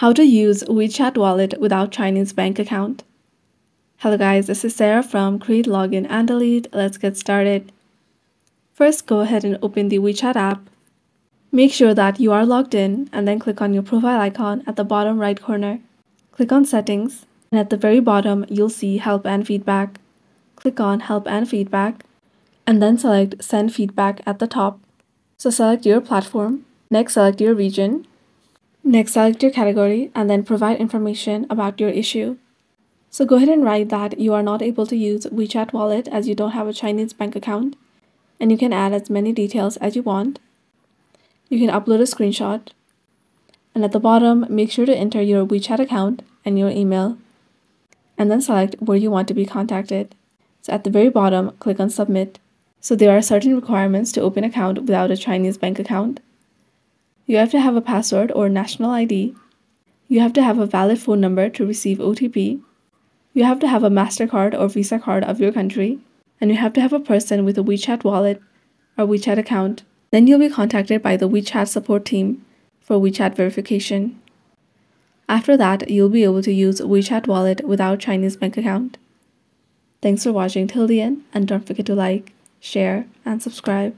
How to use WeChat wallet without Chinese bank account. Hello guys, this is Sarah from Create Login and Delete. Let's get started. First, go ahead and open the WeChat app. Make sure that you are logged in and then click on your profile icon at the bottom right corner. Click on Settings and at the very bottom you'll see Help and Feedback. Click on Help and Feedback and then select Send Feedback at the top. So select your platform. Next, select your region Next, select your category and then provide information about your issue. So go ahead and write that you are not able to use WeChat wallet as you don't have a Chinese bank account and you can add as many details as you want. You can upload a screenshot and at the bottom make sure to enter your WeChat account and your email and then select where you want to be contacted. So at the very bottom, click on submit. So there are certain requirements to open account without a Chinese bank account. You have to have a password or national ID. You have to have a valid phone number to receive OTP. You have to have a MasterCard or Visa card of your country. And you have to have a person with a WeChat wallet or WeChat account. Then you'll be contacted by the WeChat support team for WeChat verification. After that, you'll be able to use WeChat wallet without Chinese bank account. Thanks for watching till the end and don't forget to like, share, and subscribe.